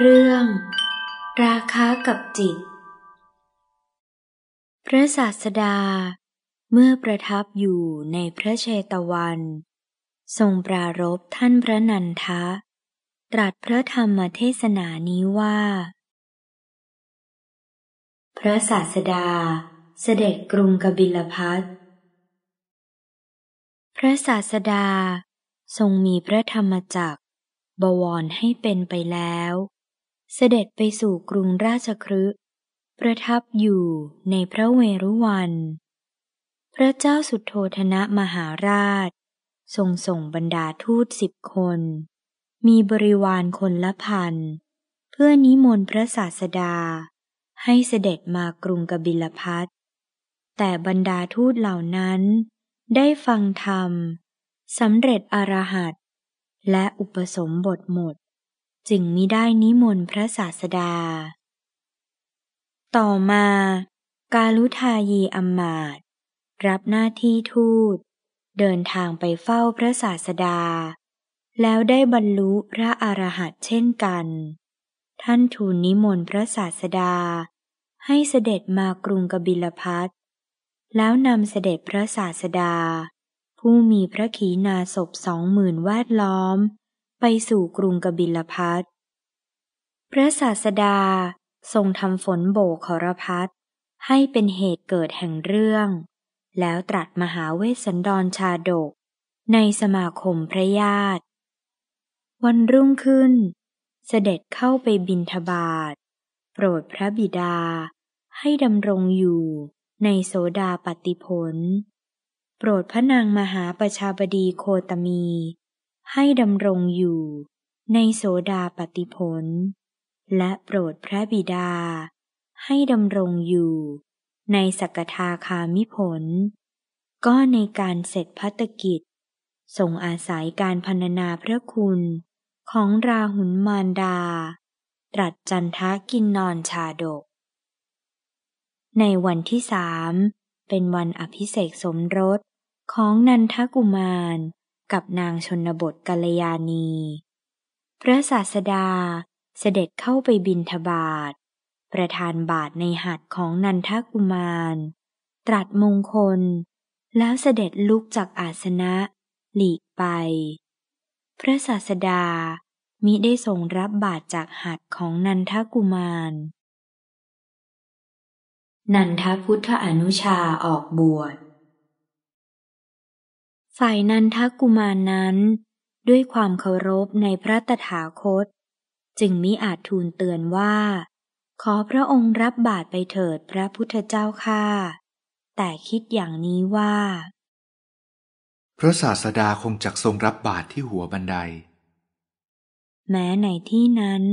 เรื่อง ราคะกับจิต พระศาสดา เมื่อประทับอยู่ในพระเชตวัน ทรงปรารบท่านพระนันทะ ตรัสพระธรรมเทศนานี้ว่า พระศาสดาเสด็จกรุงกบิลพัทพระศาสดาทรงมีพระธรรมจักรบวรให้เป็นไปแล้ว เสด็จไปสู่กรุงราชคฤห์ประทับอยู่ในพระเวรุวัน พระเจ้าสุโธธนะมหาราช ทรงส่งบรรดาทูตสิบคน มีบริวารคนละพัน เพื่อนิมนต์พระศาสดา ให้เสด็จมากรุงกบิลพัทแต่บรรดาทูตเหล่านั้น ได้ฟังธรรมสำเร็จอรหัตและอุปสมบทหมด จึงมิได้นิมนต์พระศาสดา ต่อมา กาลุทายีอัมมาตรับหน้าที่ทูต เดินทางไปเฝ้าพระศาสดา แล้วได้บรรลุพระอรหันต์เช่นกัน ท่านทูลนิมนต์พระศาสดา ให้เสด็จมากรุงกบิลพัทแล้วนำเสด็จพระศาสดา ผู้มีพระขีณาสพสองหมื่นแวดล้อม ไปสู่กรุงกบิลพัทพระศาสดาทรงทำฝนโบกขรพัทให้เป็นเหตุเกิดแห่งเรื่อง แล้วตรัสมหาเวสสันดรชาดก ในสมาคมพระญาติ วันรุ่งขึ้น เสด็จเข้าไปบินทบาทโปรดพระบิดาให้ดำรงอยู่ในโสดาปฏิผล โปรดพระนางมหาประชาบดีโคตมี ให้ดำรงอยู่ในโสดาปฏิผล และโปรดพระบิดา ให้ดำรงอยู่ในสกทาคามิผล ก็ในการเสร็จพัตกิจทรงอาศัยการพรรณนาพระคุณของราหุลมารดา ตรัสจันทะกินนอนชาดก ในวันที่สามเป็นวันอภิเษกสมรสของนันทกุมาร กับนางชนบทกัลยาณี พระศาสดาเสด็จเข้าไปบินทบาท ประทานบาทในหัดของนันทกุมาร ตรัสมงคล แล้วเสด็จลุกจากอาสนะ หลีกไป พระศาสดามิได้ทรงรับบาทจากหัดของนันทกุมาร นันทพุทธอนุชาออกบวช ฝ่ายนันทกุมารนั้น ด้วยความเคารพในพระตถาคต จึงมิอาจทูลเตือนว่า ขอพระองค์รับบาตรไปเถิดพระพุทธเจ้าข้าแต่คิดอย่างนี้ว่า พระศาสดาคงจักทรงรับบาตรที่หัวบันได แม้ในที่นั้น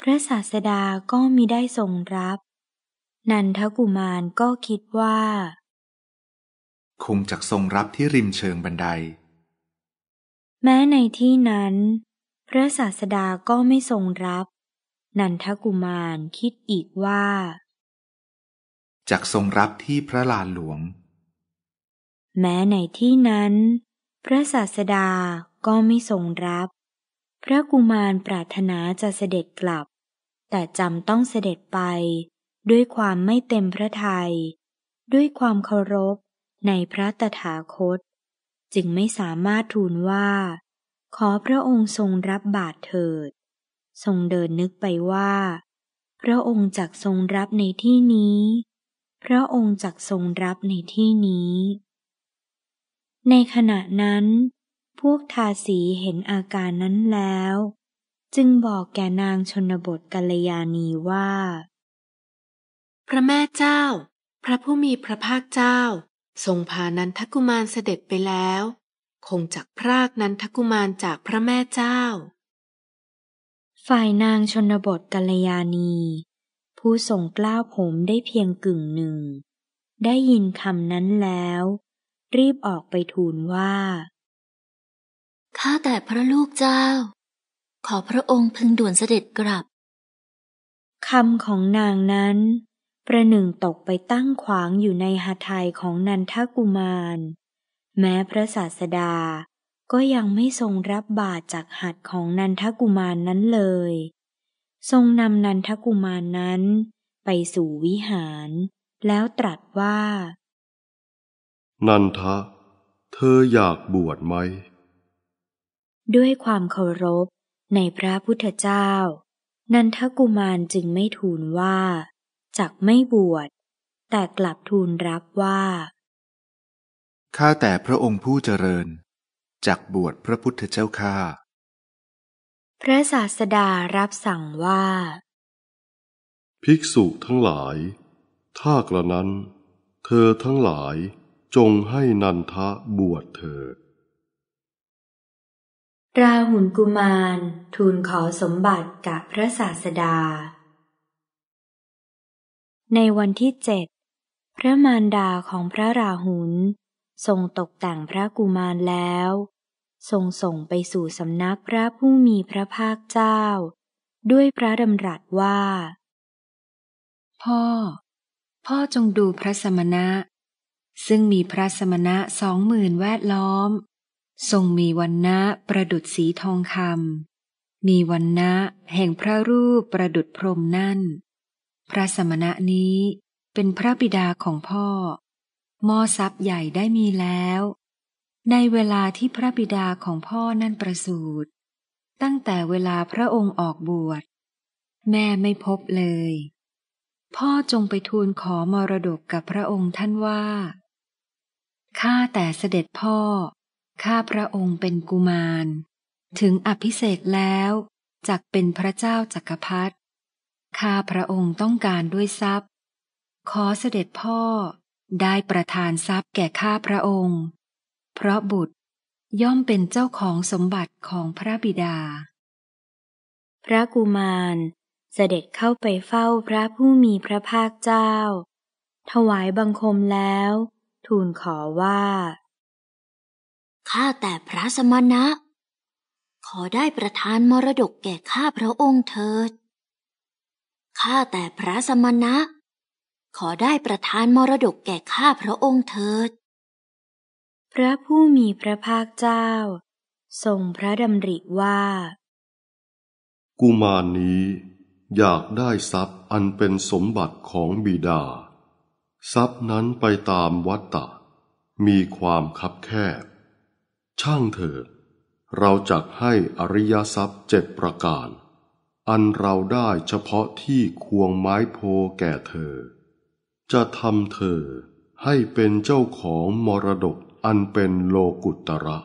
พระศาสดาก็มิได้ทรงรับ นันทกุมารก็คิดว่า คงจักทรงรับที่ริมเชิงบันได แม้ในที่นั้น พระศาสดาก็ไม่ทรงรับ นันทกุมารคิดอีกว่าจักทรงรับที่พระลานหลวง แม้ในที่นั้น พระศาสดาก็ไม่ทรงรับ พระกุมารปรารถนาจะเสด็จกลับ แต่จำต้องเสด็จไป ด้วยความไม่เต็มพระทยัยด้วยความเคารพ ในพระตถาคต จึงไม่สามารถทูลว่า ขอพระองค์ทรงรับบาตรเถิด ทรงเดินนึกไปว่า พระองค์จักทรงรับในที่นี้ พระองค์จักทรงรับในที่นี้ ในขณะนั้น พวกทาสีเห็นอาการนั้นแล้ว จึงบอกแก่นางชนบทกัลยาณีว่า พระแม่เจ้า พระผู้มีพระภาคเจ้า ทรงพานันทกุมารเสด็จไปแล้ว คงจักพรากนันทกุมารจากพระแม่เจ้า ฝ่ายนางชนบทกัลยาณี ผู้ทรงกล้าวผมได้เพียงกึ่งหนึ่ง ได้ยินคำนั้นแล้ว รีบออกไปทูลว่า ข้าแต่พระลูกเจ้า ขอพระองค์พึงด่วนเสด็จกลับคำของนางนั้น ประหนึ่งตกไปตั้งขวางอยู่ในหทัยของนันทกุมาร แม้พระศาสดา ก็ยังไม่ทรงรับบาตรจากหัตถ์ของนันทกุมารนนั้นเลย ทรงนำนันทกุมารนั้น ไปสู่วิหาร แล้วตรัสว่า นันทะ เธออยากบวชไหม ด้วยความเคารพในพระพุทธเจ้า นันทกุมารจึงไม่ทูลว่า จักไม่บวช แต่กลับทูลรับว่า ข้าแต่พระองค์ผู้เจริญ จักบวชพระพุทธเจ้าข้า พระศาสดารับสั่งว่า ภิกษุทั้งหลาย ถ้ากระนั้น เธอทั้งหลายจงให้นันทะบวชเถิดราหุลกุมารทูลขอสมบัติกับพระศาสดา ในวันที่เจ็ดพระมารดาของพระราหุลทรงตกแต่งพระกุมารแล้ว ทรงส่งไปสู่สำนักพระผู้มีพระภาคเจ้า ด้วยพระดำรัสว่า พ่อ พ่อจงดูพระสมณะ ซึ่งมีพระสมณะสองหมื่นแวดล้อม ทรงมีวันนะประดุดสีทองคำมีวันนะแห่งพระรูปประดุดพรมนั่น ระสมณะนี้เป็นพระบิดาของพ่อมอทรัพย์ใหญ่ได้มีแล้ว ในเวลาที่พระบิดาของพ่อนั่นประสูติตั้งแต่เวลาพระองค์ออกบวช แม่ไม่พบเลย พ่อจงไปทูลขอมรดกกับพระองค์ท่านว่า ข้าแต่เสด็จพ่อ ข้าพระองค์เป็นกุมาร ถึงอภิเษกแล้วจักเป็นพระเจ้าจักรพรรดิ ข้าพระองค์ต้องการด้วยทรัพย์ ขอเสด็จพ่อได้ประทานทรัพย์แก่ข้าพระองค์ เพราะบุตรย่อมเป็นเจ้าของสมบัติของพระบิดา พระกุมารเสด็จเข้าไปเฝ้าพระผู้มีพระภาคเจ้า ถวายบังคมแล้ว ทูลขอว่า ข้าแต่พระสมณะ ขอได้ประทานมรดกแก่ข้าพระองค์เถิด ข้าแต่พระสมณะ ขอได้ประทานมรดกแก่ข้าพระองค์เถิด พระผู้มีพระภาคเจ้า ทรงพระดำริว่า กุมารนี้อยากได้ทรัพย์อันเป็นสมบัติของบิดา ทรัพย์นั้นไปตามวัตตะ มีความคับแคบ ช่างเถิด เราจักให้อริยทรัพย์เจ็ดประการ อันเราได้เฉพาะที่ควงไม้โพแก่เธอ จะทำเธอให้เป็นเจ้าของมรดกอันเป็นโลกุตระ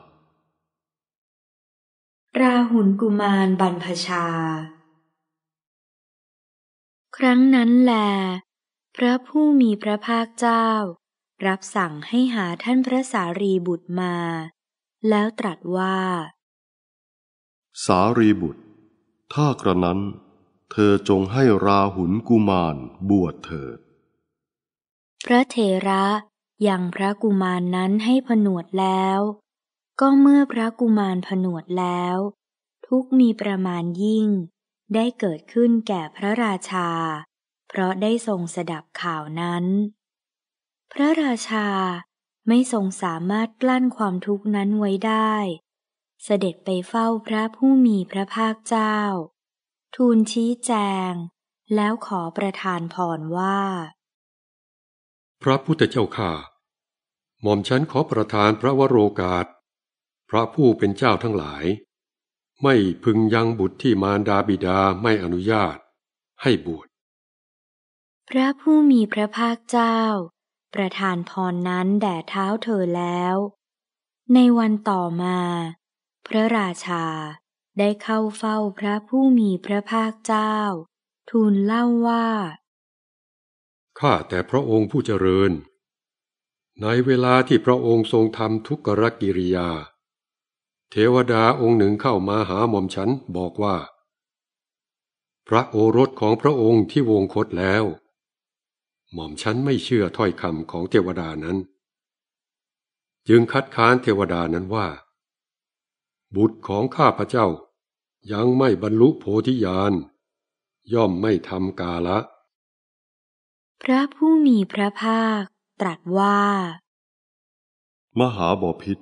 ราหุลกุมารบรรพชา ครั้งนั้นแล พระผู้มีพระภาคเจ้า รับสั่งให้หาท่านพระสารีบุตรมา แล้วตรัสว่า สารีบุตร ถ้ากระนั้น เธอจงให้ราหุลกุมารบวชเถิด พระเถระยังพระกุมารนนั้นให้ผนวดแล้ว ก็เมื่อพระกุมารผนวดแล้ว ทุกมีประมาณยิ่ง ได้เกิดขึ้นแก่พระราชา เพราะได้ทรงสดับข่าวนั้น พระราชาไม่ทรงสามารถกลั้นความทุกข์นั้นไว้ได้ เสด็จไปเฝ้าพระผู้มีพระภาคเจ้า ทูลชี้แจง แล้วขอประทานพรว่า พระพุทธเจ้าข้าหม่อมฉันขอประทานพระวโรกาส พระผู้เป็นเจ้าทั้งหลาย ไม่พึงยังบุตรที่มารดาบิดาไม่อนุญาต ให้บวชพระผู้มีพระภาคเจ้า ประทานพรนั้นแด่เท้าเธอแล้ว ในวันต่อมา พระราชาได้เข้าเฝ้าพระผู้มีพระภาคเจ้า ทูลเล่าว่า ข้าแต่พระองค์ผู้เจริญ ในเวลาที่พระองค์ทรงทำทุกขกิริยา เทวดาองค์หนึ่งเข้ามาหาหม่อมฉันบอกว่า พระโอรสของพระองค์ที่วงคตแล้ว หม่อมฉันไม่เชื่อถ้อยคำของเทวดานั้น จึงคัดค้านเทวดานั้นว่า บุตรของข้าพระเจ้า ยังไม่บรรลุโพธิญาณ ย่อมไม่ทำกาละ พระผู้มีพระภาคตรัสว่า มหาบอพิษ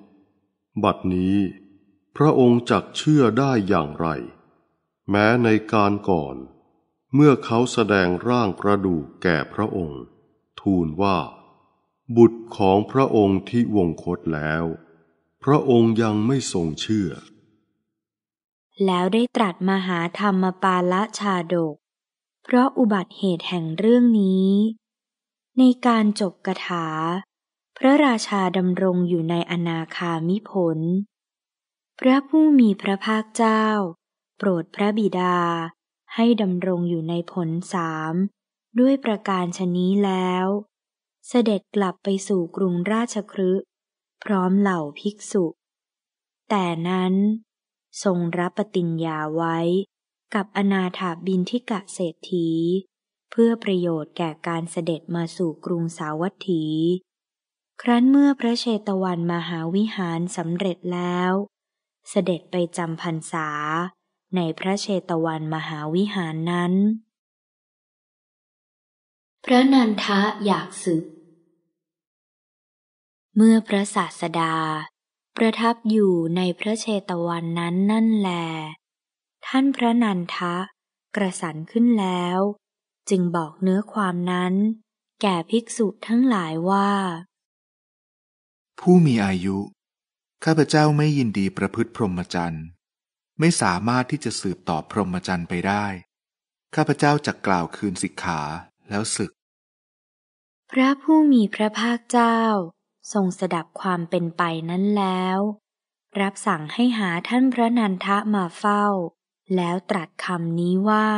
บัดนี้ พระองค์จักเชื่อได้อย่างไร แม้ในการก่อน เมื่อเขาแสดงร่างกระดูกแก่พระองค์ ทูลว่า บุตรของพระองค์ที่วงคตแล้ว พระองค์ยังไม่ทรงเชื่อ แล้วได้ตรัสมหาธรรมปาละชาดก เพราะอุบัติเหตุแห่งเรื่องนี้ ในการจบกถา พระราชาดำรงอยู่ในอนาคามิผล พระผู้มีพระภาคเจ้า โปรดพระบิดา ให้ดำรงอยู่ในผลสามด้วยประการชนี้แล้ว เสด็จกลับไปสู่กรุงราชคฤห์ พร้อมเหล่าภิกษุ แต่นั้น ทรงรับปฏิญญาไว้กับอนาถาบินทิกะเศรษฐี เพื่อประโยชน์แก่การเสด็จมาสู่กรุงสาวัตถี ครั้นเมื่อพระเชตวันมหาวิหารสำเร็จแล้ว เสด็จไปจำพรรษา ในพระเชตวันมหาวิหารนั้น พระนันทะอยากศึก เมื่อพระศาสดา ประทับอยู่ในพระเชตวันนั้นนั่นแล ท่านพระนันทะ กระสันขึ้นแล้ว จึงบอกเนื้อความนั้น แก่ภิกษุทั้งหลายว่า ผู้มีอายุ ข้าพเจ้าไม่ยินดีประพฤติพรหมจรรย์ไม่สามารถที่จะสืบต่อพรหมจรรย์ไปได้ ข้าพเจ้าจะกล่าวคืนสิกขาแล้วศึก พระผู้มีพระภาคเจ้า ทรงสดับความเป็นไปนั้นแล้ว รับสั่งให้หาท่านพระนันทะมาเฝ้า แล้วตรัสคำนี้ว่า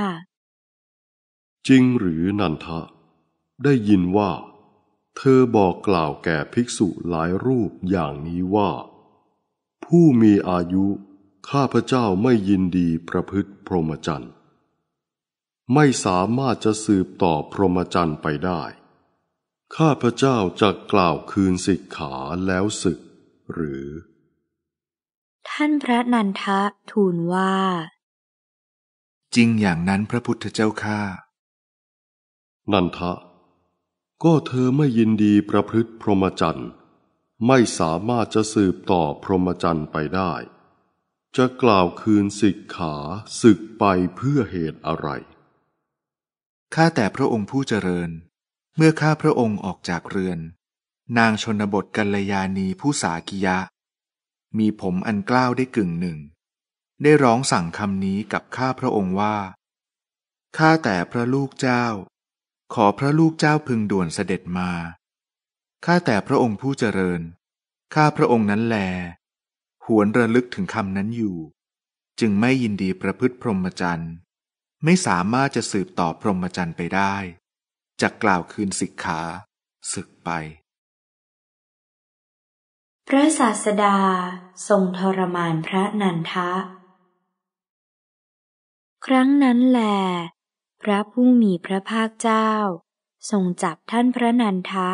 จริงหรือนันทะ ได้ยินว่า เธอบอกกล่าวแก่ภิกษุหลายรูปอย่างนี้ว่า ผู้มีอายุข้าพเจ้าไม่ยินดีประพฤติพรหมจรรย์ ไม่สามารถจะสืบต่อพรหมจรรย์ไปได้ ข้าพเจ้าจะกล่าวคืนสิกขาแล้วศึก หรือ ท่านพระนันทะทูลว่า จริงอย่างนั้นพระพุทธเจ้าข้านันทะ ก็เธอไม่ยินดีประพฤติพรหมจรรย์ไม่สามารถจะสืบต่อพรหมจรรย์ไปได้ จะกล่าวคืนสิกขาศึกไปเพื่อเหตุอะไรข้าแต่พระองค์ผู้เจริญ เมื่อข้าพระองค์ออกจากเรือน นางชนบทกัลยาณีผู้สากิยะ มีผมอันกล้าวได้กึ่งหนึ่ง ได้ร้องสั่งคำนี้กับข้าพระองค์ว่า ข้าแต่พระลูกเจ้า ขอพระลูกเจ้าพึงด่วนเสด็จมา ข้าแต่พระองค์ผู้เจริญ ข้าพระองค์นั้นแล หวนระลึกถึงคำนั้นอยู่ จึงไม่ยินดีประพฤติพรหมจรรย์ ไม่สามารถจะสืบต่อพรหมจรรย์ไปได้ จะกล่าวคืนสิกขาศึกไป พระศาสดาทรงทรมานพระนันทะ ครั้งนั้นแล พระผู้มีพระภาคเจ้า ทรงจับท่านพระนันทะ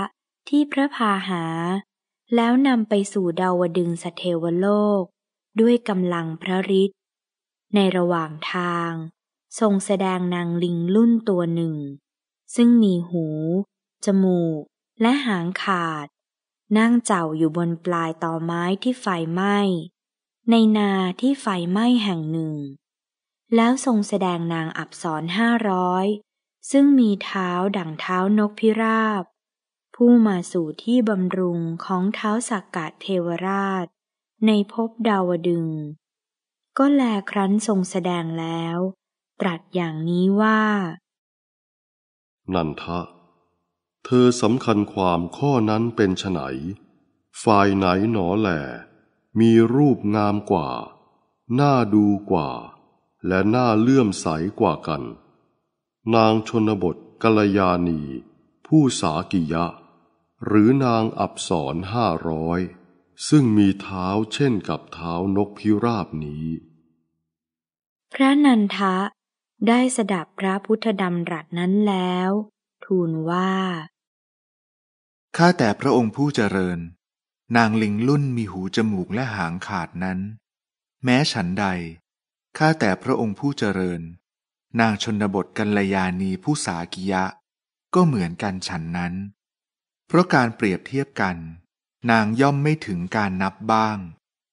ที่พระพาหา แล้วนำไปสู่ดาวดึงสเทวโลก ด้วยกำลังพระฤทธิ์ในระหว่างทาง ทรงแสดงนางลิงรุ่นตัวหนึ่ง ซึ่งมีหู จมูก และหางขาด นั่งเจ้าอยู่บนปลายตอไม้ที่ไฟไหม้ ในนาที่ไฟไหม้แห่งหนึ่ง แล้วทรงแสดงนางอับสรห้าร้อยซึ่งมีเท้าดั่งเท้านกพิราบ ผู้มาสู่ที่บำรุงของเท้าสักกะเทวราช ในภพดาวดึง ก็แลครั้นทรงแสดงแล้ว ตรัสอย่างนี้ว่า นันทะ เธอสำคัญความข้อนั้นเป็นไฉนฝ่ายไหนหนอแหลมีรูปงามกว่า น่าดูกว่า และน่าเลื่อมใสกว่ากัน นางชนบทกัลยาณี ผู้สากิยะ หรือนางอับสรห้าร้อยซึ่งมีเท้าเช่นกับเท้านกพิราบนี้ พระนันทะ ได้สดับพระพุทธดำรัสนั้นแล้ว ทูลว่า ข้าแต่พระองค์ผู้เจริญ นางลิงลุ่นมีหูจมูกและหางขาดนั้น แม้ฉันใด ข้าแต่พระองค์ผู้เจริญ นางชนบทกัลยาณีผู้สากิยะ ก็เหมือนกันฉันนั้น เพราะการเปรียบเทียบกัน นางย่อมไม่ถึงการนับบ้าง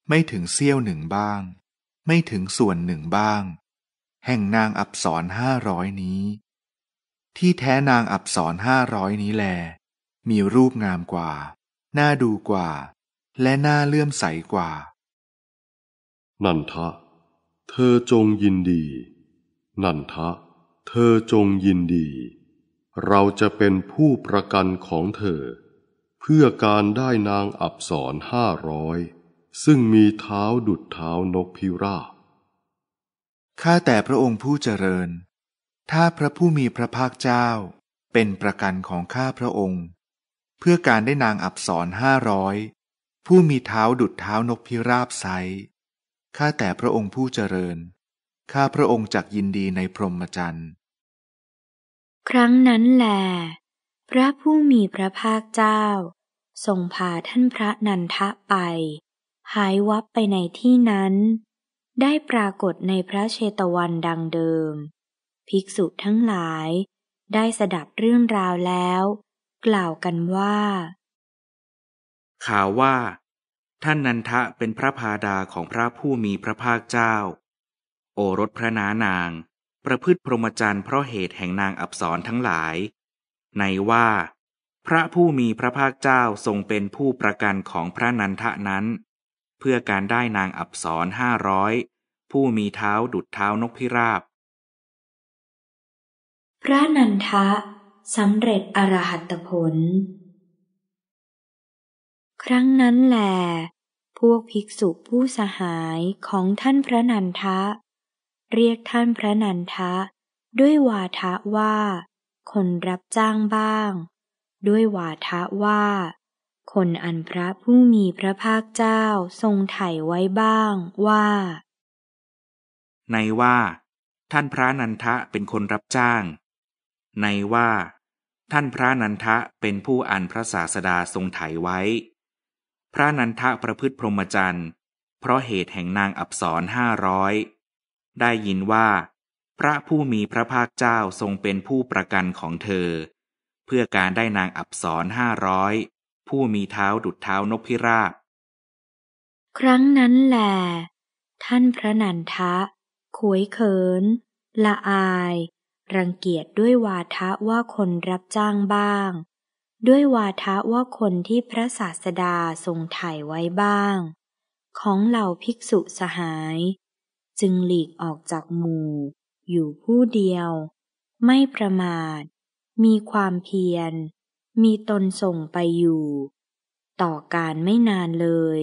ไม่ถึงเสี้ยวหนึ่งบ้าง ไม่ถึงส่วนหนึ่งบ้าง แห่งนางอับสรห้าร้อยนี้ ที่แท้นางอับสรห้าร้อยนี้แล มีรูปงามกว่า น่าดูกว่า และน่าเลื่อมใสกว่า นันทะ เธอจงยินดี นันทะ เธอจงยินดี เราจะเป็นผู้ประกันของเธอ เพื่อการได้นางอับสรห้าร้อยซึ่งมีเท้าดุดเท้านกพิราบ ข้าแต่พระองค์ผู้เจริญ ถ้าพระผู้มีพระภาคเจ้า เป็นประกันของข้าพระองค์ เพื่อการได้นางอับสรห้าร้อยผู้มีเท้าดุดเท้านกพิราบไซข้าแต่พระองค์ผู้เจริญ ข้าพระองค์จักยินดีในพรหมจรรย์ ครั้งนั้นแหลพระผู้มีพระภาคเจ้า ทรงพาท่านพระนันทะไป หายวับไปในที่นั้น ได้ปรากฏในพระเชตวันดังเดิม ภิกษุทั้งหลาย ได้สดับเรื่องราวแล้ว กล่าวกันว่า ข่าวว่า ท่านนันทะเป็นพระพาดาของพระผู้มีพระภาคเจ้า โอรสพระนานาง ประพฤติพรหมจรรย์เพราะเหตุแห่งนางอับสรทั้งหลาย ในว่า พระผู้มีพระภาคเจ้าทรงเป็นผู้ประกันของพระนันทะนั้น เพื่อการได้นางอับสรห้าร้อยผู้มีเท้าดุดเท้านกพิราบ พระนันทะสำเร็จอรหัตผล ครั้งนั้นแหลพวกภิกษุผู้สหายของท่านพระนันทะ เรียกท่านพระนันทะ ด้วยวาทะว่า คนรับจ้างบ้าง ด้วยวาทะว่า คนอันพระผู้มีพระภาคเจ้าทรงไถ่ไว้บ้างว่า ในว่า ท่านพระนันทะเป็นคนรับจ้าง ในว่า ท่านพระนันทะเป็นผู้อันพระศาสดาทรงไถ่ไว้ พระนันทะประพฤติพรหมจรรย์เพราะเหตุแห่งนางอับสรห้าร้อยได้ยินว่า พระผู้มีพระภาคเจ้าทรงเป็นผู้ประกันของเธอ เพื่อการได้นางอับสรห้าร้อย ผู้มีเท้าดุดเท้านกพิราบ ครั้งนั้นแหลท่านพระนันทะ ขวยเขิน ละอาย รังเกียจด้วยวาทะว่าคนรับจ้างบ้าง ด้วยวาทะว่าคนที่พระศาสดาทรงถ่ายไว้บ้าง ของเหล่าภิกษุสหาย จึงหลีกออกจากหมู่ อยู่ผู้เดียว ไม่ประมาท มีความเพียร มีตนส่งไปอยู่ ต่อการไม่นานเลย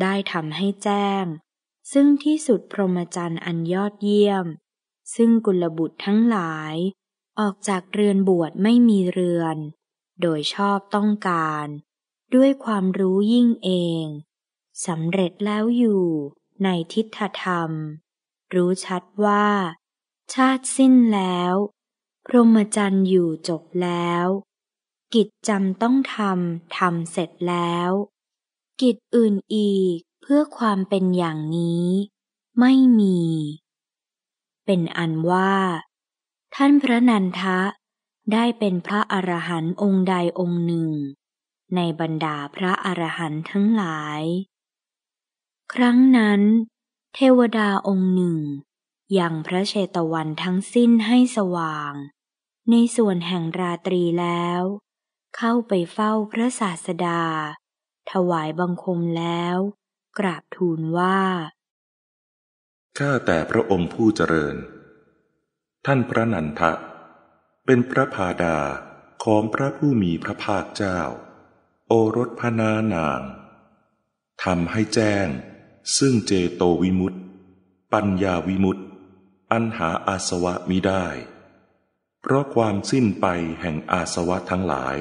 ได้ทำให้แจ้ง ซึ่งที่สุดพรหมจรรย์อันยอดเยี่ยม ซึ่งกุลบุตรทั้งหลาย ออกจากเรือนบวชไม่มีเรือน โดยชอบต้องการ ด้วยความรู้ยิ่งเองสำเร็จแล้วอยู่ในทิฏฐธรรม รู้ชัดว่า ชาติสิ้นแล้ว พรหมจรรย์อยู่จบแล้ว กิจจำต้องทำทำเสร็จแล้ว กิจอื่นอีกเพื่อความเป็นอย่างนี้ ไม่มี เป็นอันว่า ท่านพระนันทะได้เป็นพระอรหันต์องค์ใดองค์หนึ่ง ในบรรดาพระอรหันต์ทั้งหลาย ครั้งนั้น เทวดาองค์หนึ่งยังพระเชตวันทั้งสิ้นให้สว่าง ในส่วนแห่งราตรีแล้ว เข้าไปเฝ้าพระศาสดา ถวายบังคมแล้ว กราบทูลว่า ข้าแต่พระองค์ผู้เจริญ ท่านพระนันทะ เป็นพระพาดาของพระผู้มีพระภาคเจ้า โอรสพนานางทำให้แจ้ง ซึ่งเจโตวิมุตติปัญญาวิมุตติอันหาอาสวะมิได้ เพราะความสิ้นไปแห่งอาสวะทั้งหลาย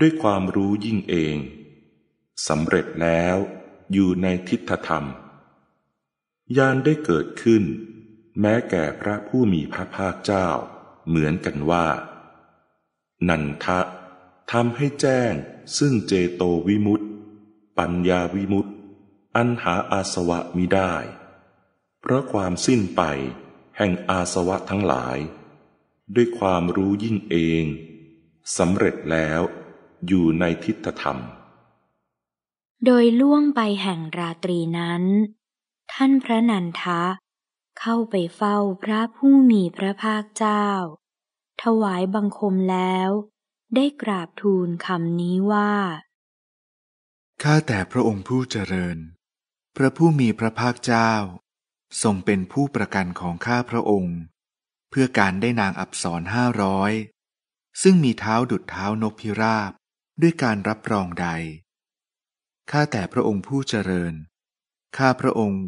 ด้วยความรู้ยิ่งเองสำเร็จแล้วอยู่ในทิฏฐธรรมยานได้เกิดขึ้น แม้แก่พระผู้มีพระภาคเจ้า เหมือนกันว่า นันทะทำให้แจ้งซึ่งเจโตวิมุตติ ปัญญาวิมุตติ อันหาอาสวะมิได้ เพราะความสิ้นไปแห่งอาสวะทั้งหลาย ด้วยความรู้ยิ่งเองสำเร็จแล้ว อยู่ในทิฏฐธรรม โดยล่วงไปแห่งราตรีนั้น ท่านพระนันทะ เข้าไปเฝ้าพระผู้มีพระภาคเจ้า ถวายบังคมแล้ว ได้กราบทูลคำนี้ว่า ข้าแต่พระองค์ผู้เจริญ พระผู้มีพระภาคเจ้า ทรงเป็นผู้ประกันของข้าพระองค์ เพื่อการได้นางอับสรห้าร้อยซึ่งมีเท้าดุดเท้านกพิราบ ด้วยการรับรองใด ข้าแต่พระองค์ผู้เจริญ ข้าพระองค์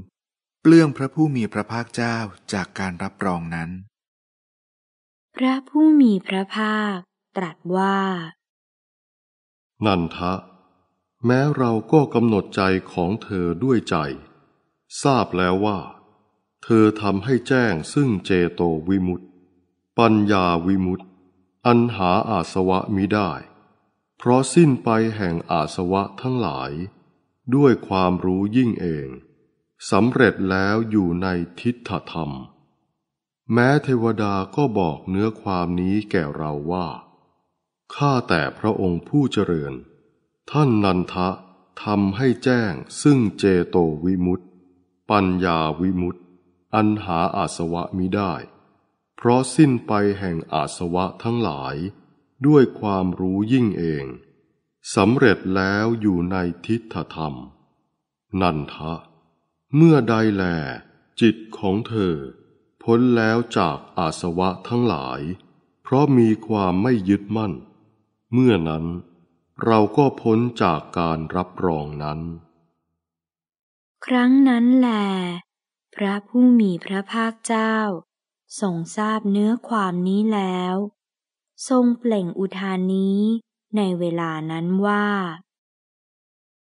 เปลื้องพระผู้มีพระภาคเจ้าจากการรับรองนั้น พระผู้มีพระภาค ตรัสว่า นันทะ แม้เราก็กำหนดใจของเธอด้วยใจ ทราบแล้วว่า เธอทำให้แจ้งซึ่งเจโตวิมุตติ ปัญญาวิมุตติ อันหาอาสวะมิได้ เพราะสิ้นไปแห่งอาสวะทั้งหลาย ด้วยความรู้ยิ่งเองสำเร็จแล้วอยู่ในทิฏฐธรรม แม้เทวดาก็บอกเนื้อความนี้แก่เราว่า ข้าแต่พระองค์ผู้เจริญ ท่านนันทะทำให้แจ้งซึ่งเจโตวิมุตติ ปัญญาวิมุตติ อันหาอาสวะมิได้ เพราะสิ้นไปแห่งอาสวะทั้งหลาย ด้วยความรู้ยิ่งเองสำเร็จแล้วอยู่ในทิฏฐธรรม นันทะ เมื่อใดแล จิตของเธอ พ้นแล้วจากอาสวะทั้งหลาย เพราะมีความไม่ยึดมั่น เมื่อนั้น เราก็พ้นจากการรับรองนั้น ครั้งนั้นแล พระผู้มีพระภาคเจ้าทรงทราบเนื้อความนี้แล้ว ทรงเปล่งอุทานนี้ ในเวลานั้นว่า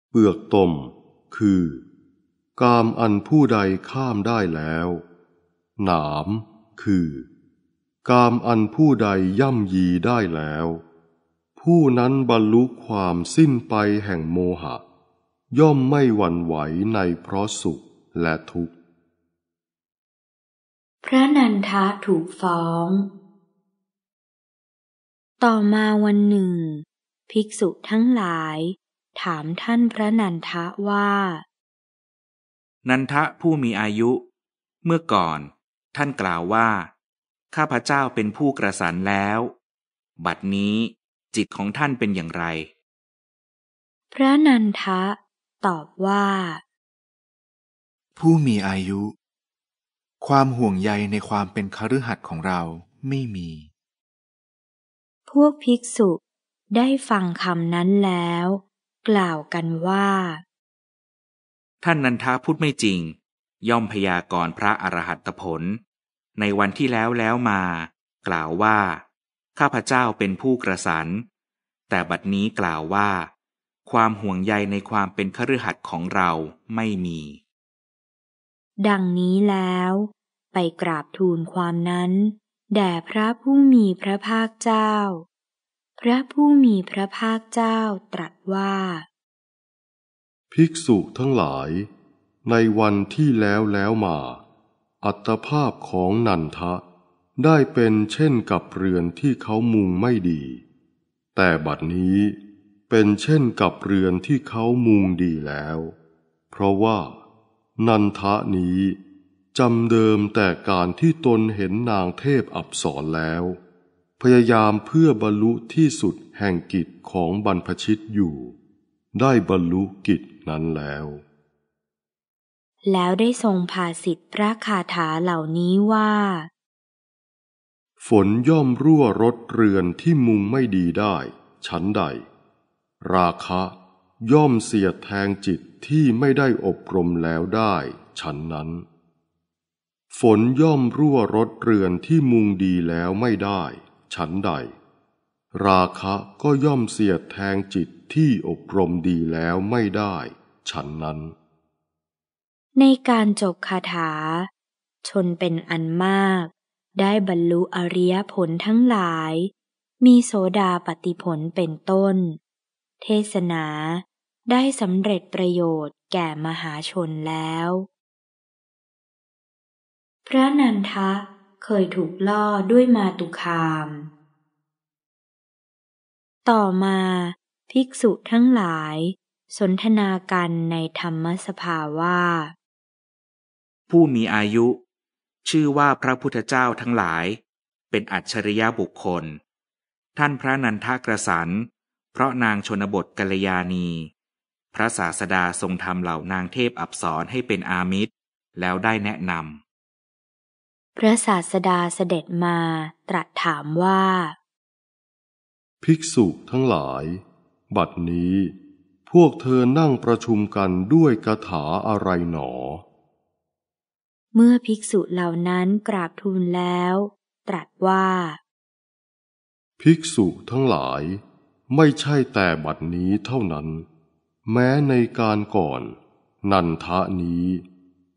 เปลือกตม คือ กามอันผู้ใดข้ามได้แล้ว หนาม คือ กามอันผู้ใดย่ำยีได้แล้ว ผู้นั้นบรรลุความสิ้นไปแห่งโมหะ ย่อมไม่หวั่นไหวในเพราะสุขและทุกข์ พระนันทะถูกฟ้อง ต่อมาวันหนึ่ง ภิกษุทั้งหลาย ถามท่านพระนันทะว่า นันทะผู้มีอายุ เมื่อก่อน ท่านกล่าวว่า ข้าพเจ้าเป็นผู้กระสันแล้ว บัดนี้จิตของท่านเป็นอย่างไร พระนันทะ ตอบว่า ผู้มีอายุ ความห่วงใยในความเป็นคฤหัสถ์ของเราไม่มี พวกภิกษุได้ฟังคำนั้นแล้ว กล่าวกันว่า ท่านนันทาพูดไม่จริง ย่อมพยากรณ์พระอรหัตผล ในวันที่แล้วแล้วมา กล่าวว่า ข้าพเจ้าเป็นผู้กระสันแต่บัดนี้กล่าวว่า ความห่วงใยในความเป็นคฤหัสถ์ของเราไม่มี ดังนี้แล้ว ไปกราบทูลความนั้น แด่พระผู้มีพระภาคเจ้า พระผู้มีพระภาคเจ้าตรัสว่า ภิกษุทั้งหลาย ในวันที่แล้วแล้วมา อัตภาพของนันทะ ได้เป็นเช่นกับเรือนที่เขามุงไม่ดี แต่บัดนี้เป็นเช่นกับเรือนที่เขามุงดีแล้ว เพราะว่า นันทะนี้ จำเดิมแต่การที่ตนเห็นนางเทพอับสรแล้ว พยายามเพื่อบรรลุที่สุดแห่งกิจของบรรพชิตอยู่ ได้บรรลุกิจนั้นแล้ว แล้วได้ทรงภาสิทธิพระคาถาเหล่านี้ว่า ฝนย่อมรั่วรถเรือนที่มุงไม่ดีได้ ฉันใด ราคะย่อมเสียดแทงจิตที่ไม่ได้อบรมแล้วได้ ฉันนั้น ฝนย่อมรั่วรถเรือนที่มุงดีแล้วไม่ได้ ฉันใด ราคะก็ย่อมเสียดแทงจิตที่อบรมดีแล้วไม่ได้ ฉันนั้น ในการจบคาถา ชนเป็นอันมาก ได้บรรลุอริยผลทั้งหลาย มีโสดาปฏิผลเป็นต้น เทศนาได้สำเร็จประโยชน์แก่มหาชนแล้ว พระนันทะเคยถูกล่อด้วยมาตุคาม ต่อมาภิกษุทั้งหลาย สนทนากันในธรรมสภาว่า ผู้มีอายุ ชื่อว่าพระพุทธเจ้าทั้งหลาย เป็นอัจฉริยะบุคคล ท่านพระนันทกระสัน เพราะนางชนบทกัลยาณี พระศาสดาทรงทำเหล่านางเทพอับสรให้เป็นอามิตร แล้วได้แนะนำ พระศาสดาเสด็จมาตรัสถามว่า ภิกษุทั้งหลาย บัดนี้ พวกเธอนั่งประชุมกันด้วยกถาอะไรหนอ เมื่อภิกษุเหล่านั้นกราบทูลแล้ว ตรัสว่า ภิกษุทั้งหลาย ไม่ใช่แต่บัดนี้เท่านั้น แม้ในการก่อน นันทะนี้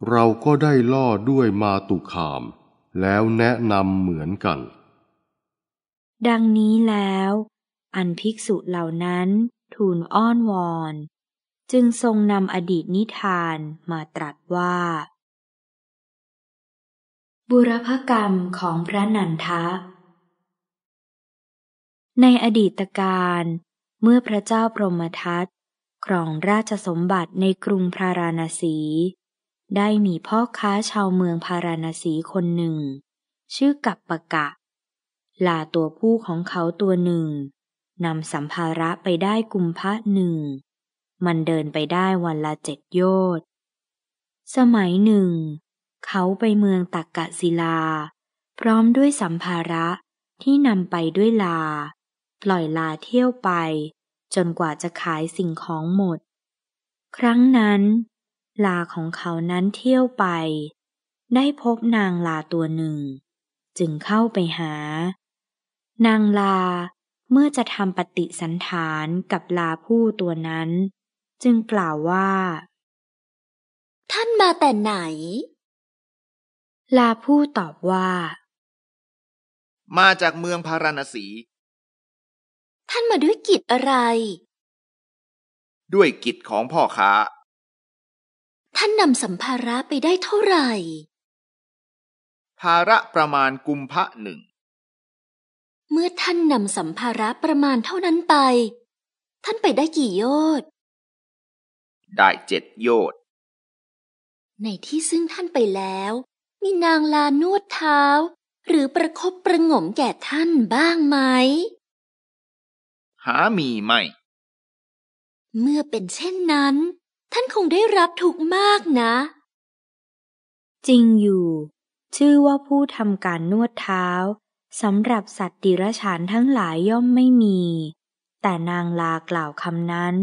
เราก็ได้ล่อด้วยมาตุคาม แล้วแนะนำเหมือนกัน ดังนี้แล้ว อันภิกษุเหล่านั้นทูลอ้อนวอน จึงทรงนำอดีตนิทานมาตรัสว่า บุรพกรรมของพระนันทะ ในอดีตการเมื่อพระเจ้าพรหมทัตครองราชสมบัติในกรุงพาราณสี ได้มีพ่อค้าชาวเมืองพาราณสีคนหนึ่ง ชื่อกัปปะกะ ลาตัวผู้ของเขาตัวหนึ่งนำสัมภาระไปได้กุมพะหนึ่ง มันเดินไปได้วันละเจ็ดโยชน์สมัยหนึ่ง เขาไปเมืองตักกะศิลา พร้อมด้วยสัมภาระที่นำไปด้วยลา ปล่อยลาเที่ยวไป จนกว่าจะขายสิ่งของหมด ครั้งนั้น ลาของเขานั้นเที่ยวไป ได้พบนางลาตัวหนึ่ง จึงเข้าไปหา นางลาเมื่อจะทำปฏิสันฐานกับลาผู้ตัวนั้น จึงกล่าวว่า ท่านมาแต่ไหน ลาผู้ตอบว่า มาจากเมืองพาราณสี ท่านมาด้วยกิจอะไร ด้วยกิจของพ่อค้า ท่านนำสัมภาระไปได้เท่าไหร่ ภาระประมาณกุมพะหนึ่ง เมื่อท่านนำสัมภาระประมาณเท่านั้นไป ท่านไปได้กี่โยชน์ได้เจ็ดโยชน์ในที่ซึ่งท่านไปแล้ว มีนางลานวดเท้า หรือประคบประงมแก่ท่านบ้างไหม หามีไม่ เมื่อเป็นเช่นนั้น ท่านคงได้รับทุกมากนะ จริงอยู่ ชื่อว่าผู้ทำการนวดเท้าสำหรับสัตว์ดิรฉานทั้งหลายย่อมไม่มี แต่นางลากล่าวคำนั้น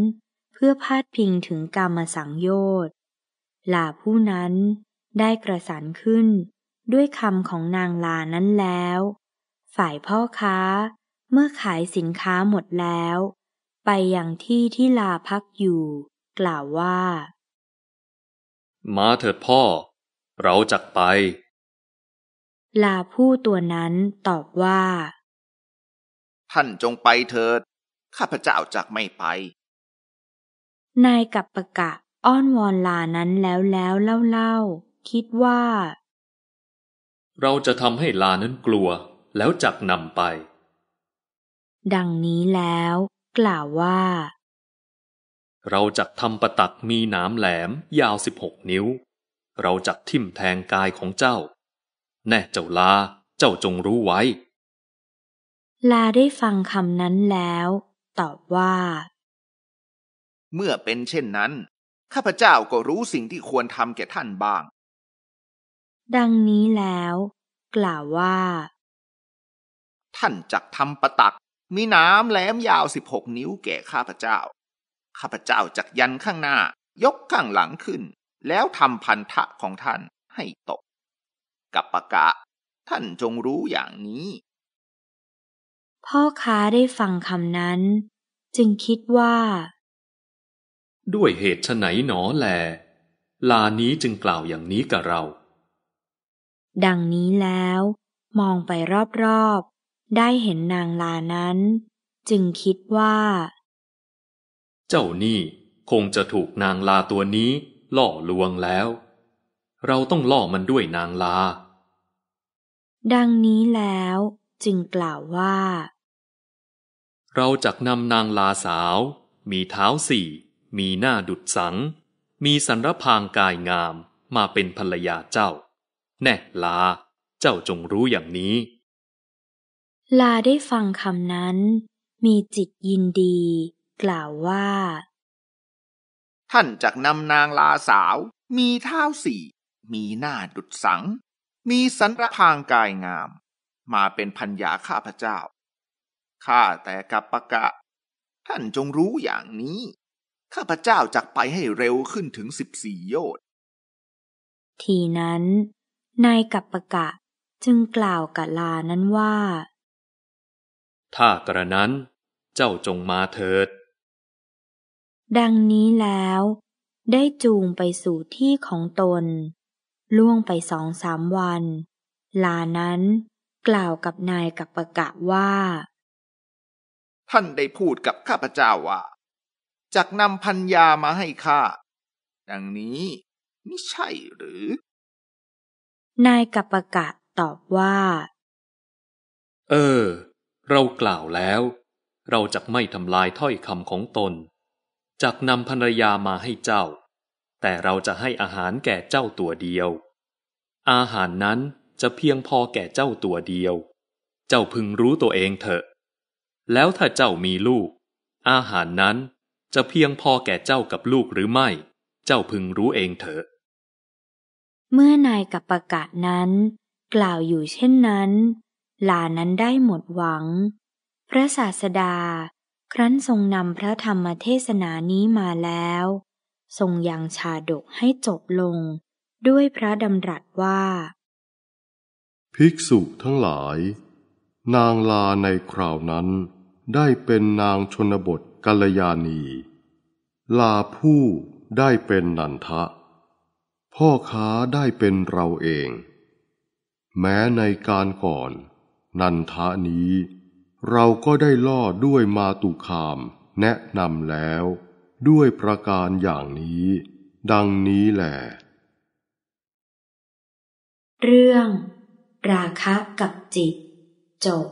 เพื่อพาดพิงถึงกามสังโยชน์ลาผู้นั้นได้กระสันขึ้นด้วยคำของนางลานั้นแล้ว ฝ่ายพ่อค้าเมื่อขายสินค้าหมดแล้ว ไปยังที่ที่ลาพักอยู่ กล่าวว่า มาเถิดพ่อ เราจักไป ลาผู้ตัวนั้นตอบว่า ท่านจงไปเถิด ข้าพเจ้าจักไม่ไป นายกับประกะอ้อนวอนลานั้นแล้วแล้วเล่าเล่าคิดว่า เราจะทำให้ลานั้นกลัวแล้วจักนำไป ดังนี้แล้ว กล่าวว่า เราจักทำประตักมีหนามแหลมยาวสิบหกนิ้ว เราจักทิ่มแทงกายของเจ้า แน่เจ้าลาเจ้าจงรู้ไว้ ลาได้ฟังคำนั้นแล้ว ตอบว่า เมื่อเป็นเช่นนั้น ข้าพเจ้าก็รู้สิ่งที่ควรทำแก่ท่านบ้าง ดังนี้แล้ว กล่าวว่า ท่านจักทำประตักมีน้ำแหลมยาวสิบหกนิ้วแก่ข้าพเจ้า ข้าพเจ้าจักยันข้างหน้า ยกข้างหลังขึ้น แล้วทำพันธะของท่านให้ตก กับปะกะ ท่านจงรู้อย่างนี้ พ่อค้าได้ฟังคำนั้น จึงคิดว่า ด้วยเหตุไหนหนอแล ลานี้จึงกล่าวอย่างนี้กับเรา ดังนี้แล้ว มองไปรอบๆ ได้เห็นนางลานั้น จึงคิดว่า เจ้านี่คงจะถูกนางลาตัวนี้ล่อลวงแล้ว เราต้องล่อมันด้วยนางลา ดังนี้แล้วจึงกล่าวว่า เราจะนำนางลาสาว มีเท้าสี่ มีหน้าดุดสัง มีสันรพางกายงามมาเป็นภรรยาเจ้า แน่ลา เจ้าจงรู้อย่างนี้ ลาได้ฟังคำนั้น มีจิตยินดี กล่าวว่า ท่านจากนำนางลาสาว มีเท้าสี่ มีหน้าดุดสัง มีสันรพางกายงาม มาเป็นพันยาข้าพเจ้า ข้าแต่กับปะกะ ท่านจงรู้อย่างนี้ ข้าพเจ้าจักไปให้เร็วขึ้นถึงสิบสี่โยชน์ทีนั้น นายกัปปะกะจึงกล่าวกับลานั้นว่า ถ้ากระนั้น เจ้าจงมาเถิด ดังนี้แล้ว ได้จูงไปสู่ที่ของตน ล่วงไปสองสามวัน ลานั้นกล่าวกับนายกัปปะกะว่า ท่านได้พูดกับข้าพเจ้าว่าจักนำพัญญามาให้ข้า ดังนี้ไม่ใช่หรือ นายกัปปะกะตอบว่า เออ เรากล่าวแล้ว เราจะไม่ทำลายถ้อยคำของตน จักนำภรรยามาให้เจ้า แต่เราจะให้อาหารแก่เจ้าตัวเดียว อาหารนั้นจะเพียงพอแก่เจ้าตัวเดียว เจ้าพึงรู้ตัวเองเถอะ แล้วถ้าเจ้ามีลูก อาหารนั้นจะเพียงพอแก่เจ้ากับลูกหรือไม่ เจ้าพึงรู้เองเถอะ เมื่อนายกับปปะกะนั้น กล่าวอยู่เช่นนั้นลานั้นได้หมดหวัง พระศาสดา ครั้นทรงนำพระธรรมเทศนานี้มาแล้ว ทรงยังชาดกให้จบลง ด้วยพระดำรัสว่า ภิกษุทั้งหลาย นางลาในคราวนั้น ได้เป็นนางชนบทกัลยาณี ลาผู้ได้เป็นนันทะ พ่อค้าได้เป็นเราเอง แม้ในการก่อน นันทะนี้ เราก็ได้ล่อด้วยมาตุคาม แนะนำแล้ว ด้วยประการอย่างนี้ ดังนี้แหละเรื่อง ราคะกับจิต จบ